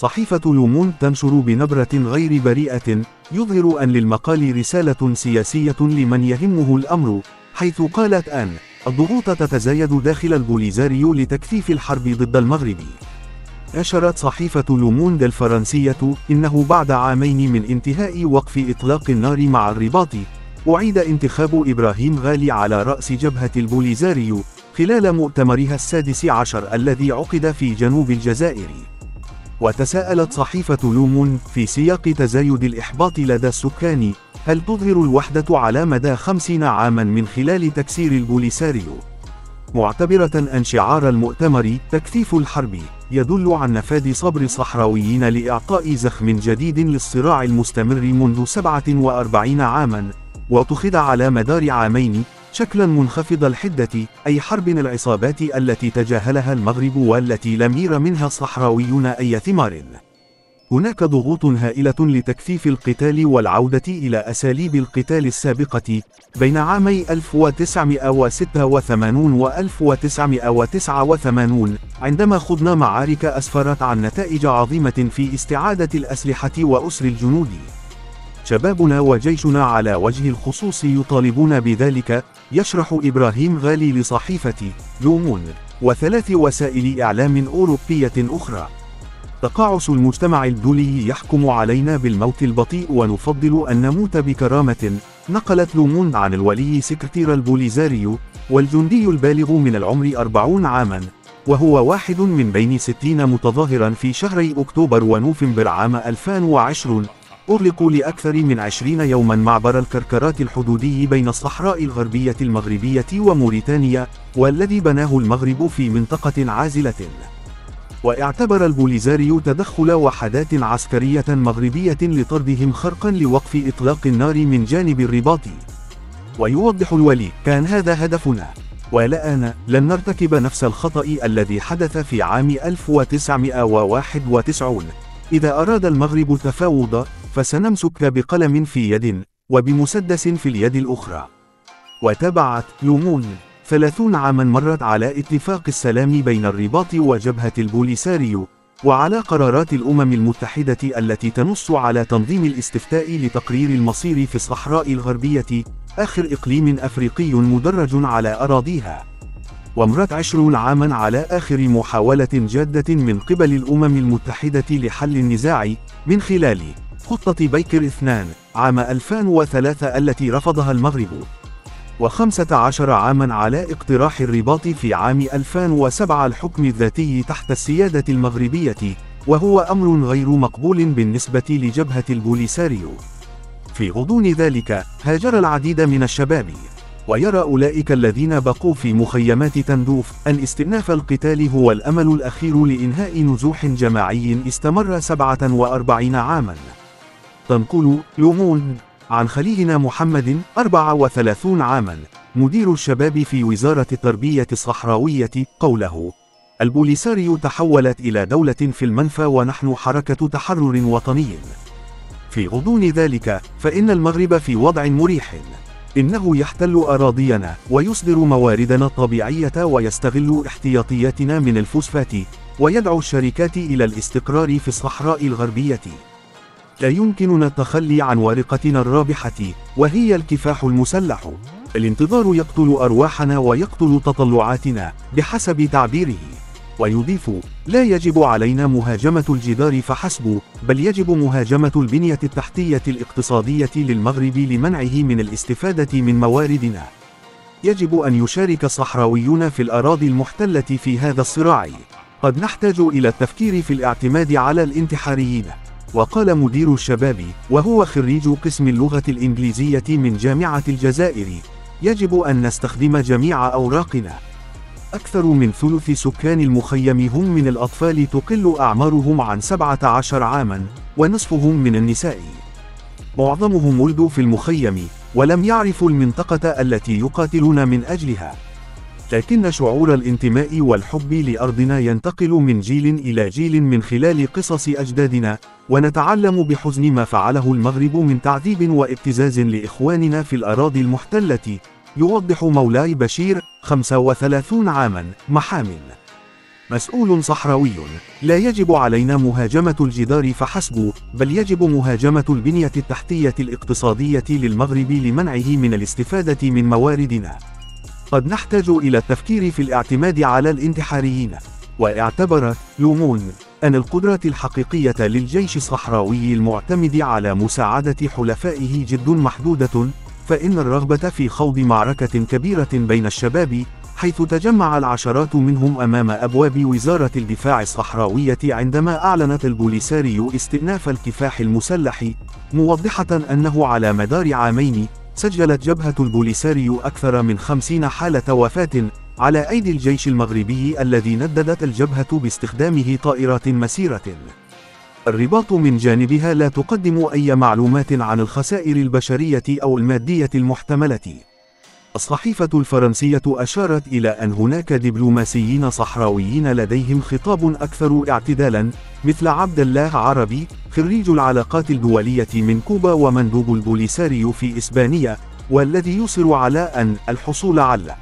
صحيفة لومون تنشر بنبرة غير بريئة يظهر أن للمقال رسالة سياسية لمن يهمه الأمر حيث قالت أن الضغوط تتزايد داخل البوليزاريو لتكثيف الحرب ضد المغرب. نشرت صحيفة لوموند الفرنسية إنه بعد عامين من انتهاء وقف إطلاق النار مع الرباط أعيد انتخاب إبراهيم غالي على رأس جبهة البوليزاريو خلال مؤتمرها السادس عشر الذي عقد في جنوب الجزائر. وتساءلت صحيفة لومون في سياق تزايد الإحباط لدى السكان هل تظهر الوحدة على مدى خمسين عاما من خلال تكسير البوليساريو؟ معتبرة أن شعار المؤتمر تكثيف الحرب يدل عن نفاذ صبر الصحراويين لإعطاء زخم جديد للصراع المستمر منذ 47 عاما واتخذ على مدار عامين شكلا منخفض الحدة أي حرب العصابات التي تجاهلها المغرب والتي لم ير منها الصحراويون أي ثمار. هناك ضغوط هائلة لتكثيف القتال والعودة إلى أساليب القتال السابقة بين عامي 1986 و 1989 عندما خضنا معارك أسفرت عن نتائج عظيمة في استعادة الأسلحة وأسر الجنود. شبابنا وجيشنا على وجه الخصوص يطالبون بذلك يشرح إبراهيم غالي لصحيفة لومون وثلاث وسائل إعلام أوروبية أخرى. تقاعس المجتمع الدولي يحكم علينا بالموت البطيء ونفضل أن نموت بكرامة نقلت لومون عن الولي سكرتير البوليزاريو والجندي البالغ من العمر أربعون عاما وهو واحد من بين ستين متظاهرا في شهري أكتوبر ونوفمبر عام 2020 أغلقوا لأكثر من عشرين يوما معبر الكركرات الحدودي بين الصحراء الغربية المغربية وموريتانيا والذي بناه المغرب في منطقة عازلة. واعتبر البوليزاريو تدخل وحدات عسكرية مغربية لطردهم خرقا لوقف إطلاق النار من جانب الرباط. ويوضح الولي كان هذا هدفنا والآن لن نرتكب نفس الخطأ الذي حدث في عام 1991 إذا أراد المغرب التفاوض فسنمسك بقلم في يد وبمسدس في اليد الأخرى. وتبعت لومون ثلاثون عاما مرت على اتفاق السلام بين الرباط وجبهة البوليساريو وعلى قرارات الأمم المتحدة التي تنص على تنظيم الاستفتاء لتقرير المصير في الصحراء الغربية آخر إقليم أفريقي مدرج على أراضيها. ومرت عشرون عاما على آخر محاولة جادة من قبل الأمم المتحدة لحل النزاع من خلال خطة بيكر اثنان عام 2003 التي رفضها المغرب. وخمسة عشر عاما على اقتراح الرباط في عام 2007 الحكم الذاتي تحت السيادة المغربية وهو أمر غير مقبول بالنسبة لجبهة البوليساريو. في غضون ذلك هاجر العديد من الشباب. ويرى أولئك الذين بقوا في مخيمات تندوف أن استئناف القتال هو الأمل الأخير لإنهاء نزوح جماعي استمر 47 عاما. تنقل لومون عن خليلنا محمد 34 عاما مدير الشباب في وزارة التربية الصحراوية قوله. البوليساريو تحولت إلى دولة في المنفى ونحن حركة تحرر وطني. في غضون ذلك فإن المغرب في وضع مريح. إنه يحتل أراضينا ويصدر مواردنا الطبيعية ويستغل احتياطياتنا من الفوسفات ويدعو الشركات إلى الاستقرار في الصحراء الغربية. لا يمكننا التخلي عن ورقتنا الرابحة وهي الكفاح المسلح. الانتظار يقتل أرواحنا ويقتل تطلعاتنا بحسب تعبيره. ويضيف لا يجب علينا مهاجمة الجدار فحسب بل يجب مهاجمة البنية التحتية الاقتصادية للمغرب لمنعه من الاستفادة من مواردنا. يجب أن يشارك الصحراويون في الأراضي المحتلة في هذا الصراع. قد نحتاج إلى التفكير في الاعتماد على الانتحاريين. وقال مدير الشباب وهو خريج قسم اللغة الإنجليزية من جامعة الجزائر يجب أن نستخدم جميع أوراقنا. أكثر من ثلث سكان المخيم هم من الأطفال تقل أعمارهم عن 17 عاما ونصفهم من النساء. معظمهم ولدوا في المخيم ولم يعرفوا المنطقة التي يقاتلون من أجلها. لكن شعور الانتماء والحب لأرضنا ينتقل من جيل إلى جيل من خلال قصص أجدادنا ونتعلم بحزن ما فعله المغرب من تعذيب وابتزاز لإخواننا في الأراضي المحتلة يوضح مولاي بشير 35 عاما محامل مسؤول صحراوي. لا يجب علينا مهاجمة الجدار فحسب بل يجب مهاجمة البنية التحتية الاقتصادية للمغرب لمنعه من الاستفادة من مواردنا. قد نحتاج إلى التفكير في الاعتماد على الانتحاريين. واعتبر لومون أن القدرة الحقيقية للجيش الصحراوي المعتمد على مساعدة حلفائه جد محدودة فإن الرغبة في خوض معركة كبيرة بين الشباب حيث تجمع العشرات منهم أمام أبواب وزارة الدفاع الصحراوية عندما أعلنت البوليساريو استئناف الكفاح المسلح موضحة أنه على مدار عامين سجلت جبهة البوليساريو أكثر من خمسين حالة وفاة على أيدي الجيش المغربي الذي نددت الجبهة باستخدامه طائرات مسيرة. الرباط من جانبها لا تقدم أي معلومات عن الخسائر البشرية أو المادية المحتملة. الصحيفة الفرنسية أشارت إلى أن هناك دبلوماسيين صحراويين لديهم خطاب أكثر اعتدالا مثل عبد الله عربي خريج العلاقات الدولية من كوبا ومندوب البوليساريو في إسبانيا والذي يصر على أن الحصول على